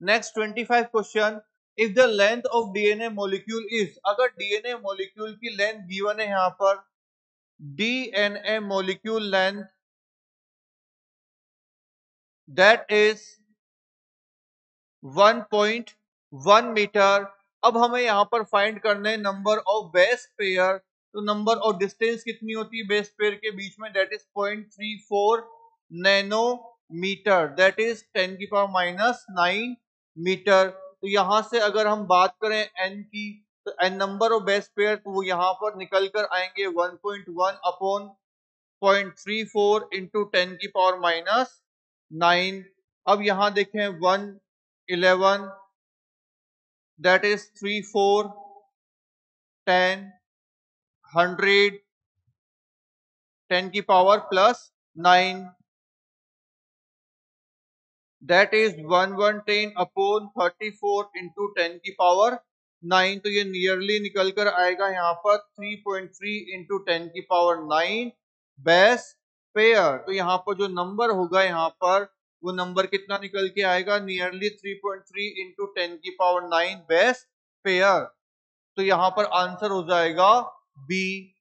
Next 25 question if the length of DNA molecule is अगर DNA molecule की length given है यहाँ पर DNA molecule length that is 1.1 metre अब हमें यहाँ पर फाइंड करने नंबर ऑफ़ बेस पेयर तो नंबर ऑफ़ डिस्टेंस कितनी होती है बेस पेयर के बीच में? That is point three four nanometre that is ten की पावर माइनस नाइन मीटर तो यहाँ से अगर हम बात करें एन की तो N number of base pair तो वो यहाँ पर निकल कर आएँगे 1.1 upon point three four into ten की पावर माइनस नाइन अब यहाँ देखें one eleven that is three four ten hundred ten की power plus nine that is one one ten upon thirty four into ten की power nine तो ये nearly निकल कर आएगा यहाँ पर three point three into ten की पावर नाइन बेस पेयर तो यहाँ पर जो नंबर होगा यहाँ पर, वो नंबर कितना निकल के आएगा? Nearly three point three into ten की पावर नाइन बेस पेयर तो यहाँ पर आंसर हो जाएगा बी